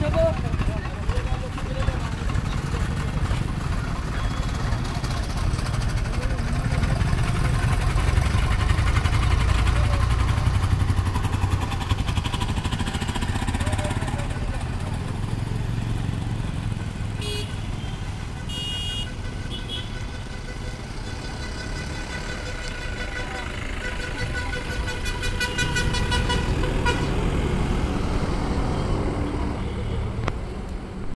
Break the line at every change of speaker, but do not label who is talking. Jogo.